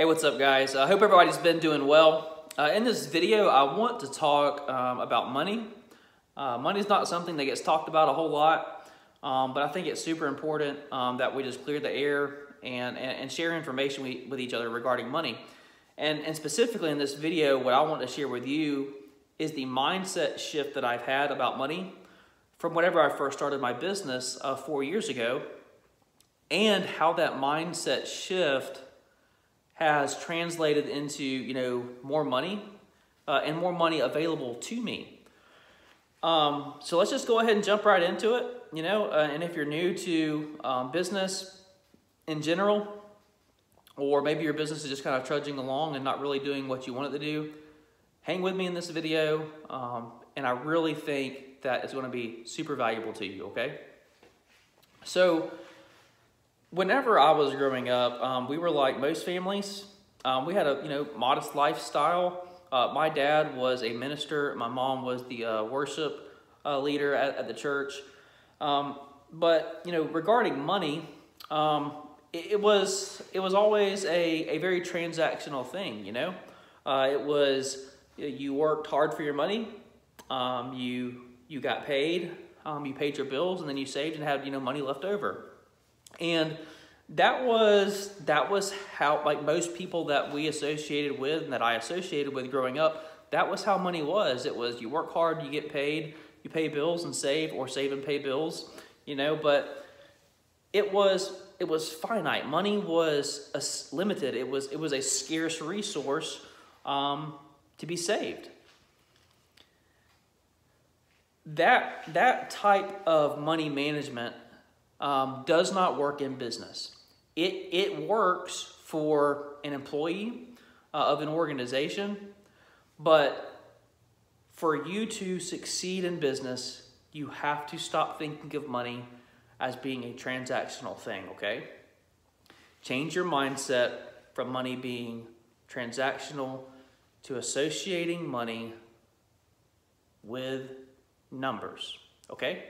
Hey, what's up guys? I hope everybody's been doing well. Uh, in this video, I want to talk um, about money. Uh, money is not something that gets talked about a whole lot, um, but I think it's super important um, that we just clear the air and, and, and share information we, with each other regarding money. And, and specifically in this video, what I want to share with you is the mindset shift that I've had about money from whenever I first started my business uh, four years ago and how that mindset shift has translated into you know more money uh, and more money available to me. Um, so let's just go ahead and jump right into it. You know, uh, and if you're new to um, business in general, or maybe your business is just kind of trudging along and not really doing what you want it to do, hang with me in this video. Um, and I really think that it's going to be super valuable to you. Okay. So whenever I was growing up, um, we were like most families. Um, we had a you know modest lifestyle. Uh, my dad was a minister. My mom was the uh, worship uh, leader at, at, the church. Um, but you know, regarding money, um, it, it, was it was always a, a very transactional thing. You know, uh, it was you worked hard for your money. Um, you you got paid. Um, you paid your bills, and then you saved and had you know money left over. And that was that was how like most people that we associated with and that I associated with growing up, that was how money was. It was you work hard, you get paid, you pay bills and save or save and pay bills, you know, but it was it was finite. Money was a, limited. It was it was a scarce resource um, to be saved. That that type of money management um, does not work in business. It, it works for an employee uh, of an organization, but for you to succeed in business, you have to stop thinking of money as being a transactional thing, okay? Change your mindset from money being transactional to associating money with numbers, okay?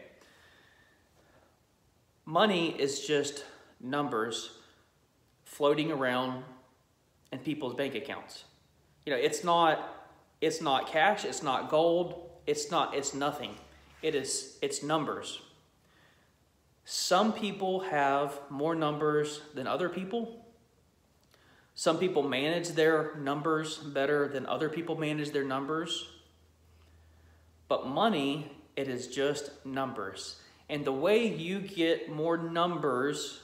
Money is just numbers floating around in people's bank accounts. You know, it's not it's not cash, it's not gold, it's not it's nothing. It is it's numbers. Some people have more numbers than other people. Some people manage their numbers better than other people manage their numbers. But money, it is just numbers. And the way you get more numbers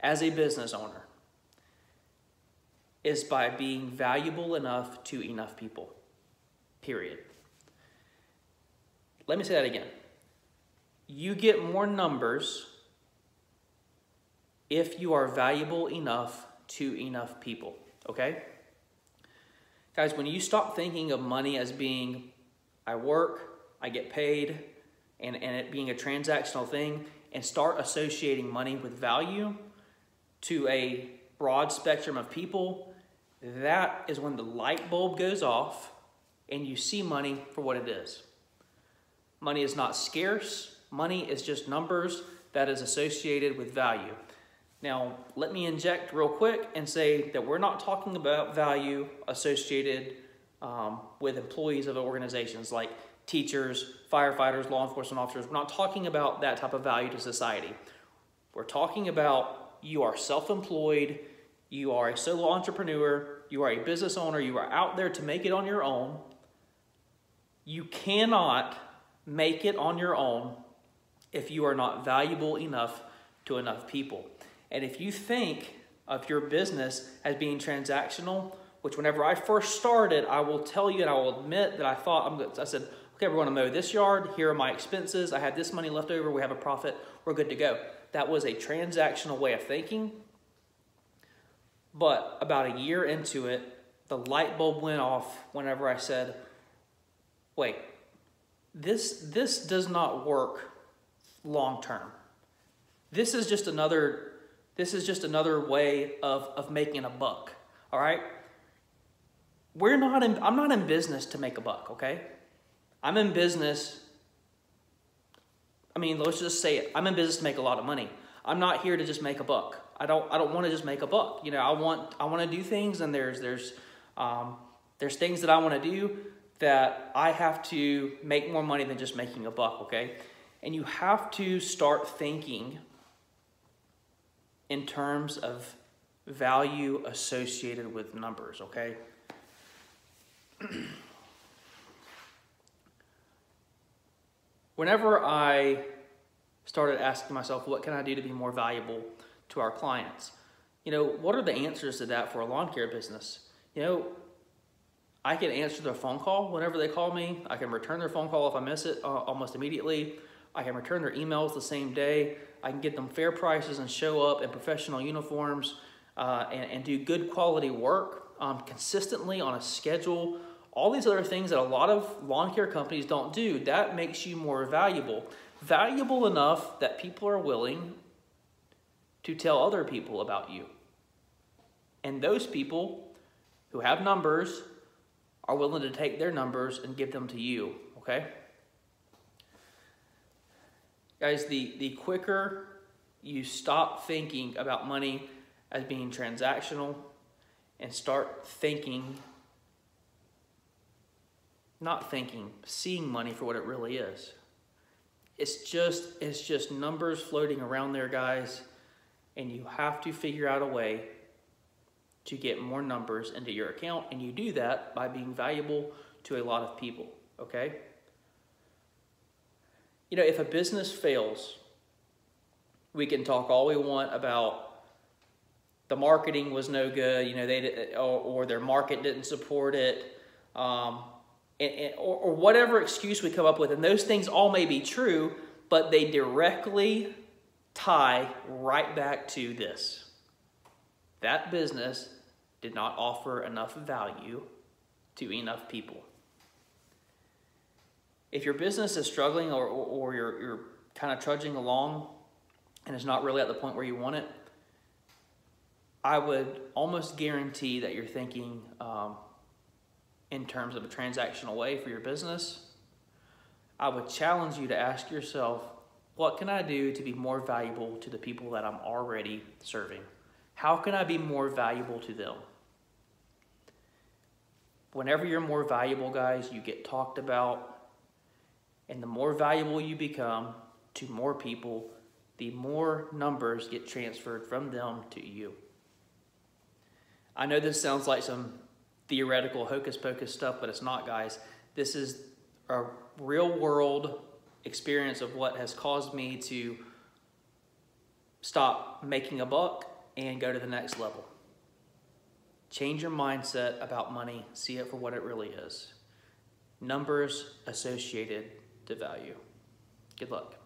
as a business owner is by being valuable enough to enough people. Period. Let me say that again. You get more numbers if you are valuable enough to enough people, okay? Guys, when you stop thinking of money as being, I work, I get paid, and, and it being a transactional thing and start associating money with value to a broad spectrum of people, that is when the light bulb goes off and you see money for what it is. Money is not scarce, money is just numbers that is associated with value. Now, let me inject real quick and say that we're not talking about value associated um, with employees of organizations like teachers, firefighters, law enforcement officers. We're not talking about that type of value to society. We're talking about you are self employed, you are a solo entrepreneur, you are a business owner, you are out there to make it on your own. You cannot make it on your own if you are not valuable enough to enough people. And if you think of your business as being transactional, which whenever I first started, I will tell you and I will admit that I thought, I'm, I said, okay, we're to mow this yard. Here are my expenses. I had this money left over. We have a profit. We're good to go. That was a transactional way of thinking. But about a year into it, the light bulb went off whenever I said, wait, this, this does not work long term. This is just another, this is just another way of, of making a buck. All right? We're not in, I'm not in business to make a buck, okay? I'm in business. I mean, let's just say it. I'm in business to make a lot of money. I'm not here to just make a buck. I don't I don't want to just make a buck. You know, I want I want to do things and there's there's um, there's things that I want to do that I have to make more money than just making a buck, okay? And you have to start thinking in terms of value associated with numbers, okay? Whenever I started asking myself, what can I do to be more valuable to our clients? You know, what are the answers to that for a lawn care business? You know, I can answer their phone call whenever they call me. I can return their phone call if I miss it uh, almost immediately. I can return their emails the same day. I can get them fair prices and show up in professional uniforms uh, and, and, do good quality work um, consistently on a schedule. All these other things that a lot of lawn care companies don't do, that makes you more valuable. Valuable enough that people are willing to tell other people about you. And those people who have numbers are willing to take their numbers and give them to you, okay? Guys, the, the quicker you stop thinking about money as being transactional and start thinking, not thinking, seeing money for what it really is. It's just, it's just numbers floating around there, guys, and you have to figure out a way to get more numbers into your account. And you do that by being valuable to a lot of people, okay? You know, if a business fails, we can talk all we want about the marketing was no good, you know, they or, or their market didn't support it, um, and, and, or, or whatever excuse we come up with. And those things all may be true, but they directly tie right back to this. That business did not offer enough value to enough people. If your business is struggling or, or, or you're, you're kind of trudging along and it's not really at the point where you want it, I would almost guarantee that you're thinking um, in terms of a transactional way for your business. I would challenge you to ask yourself, what can I do to be more valuable to the people that I'm already serving? How can I be more valuable to them? Whenever you're more valuable, guys, you get talked about. And the more valuable you become to more people, the more numbers get transferred from them to you. I know this sounds like some theoretical hocus pocus stuff, but it's not, guys. This is a real world experience of what has caused me to stop making a buck and go to the next level. Change your mindset about money, see it for what it really is. Numbers associated to value. Good luck.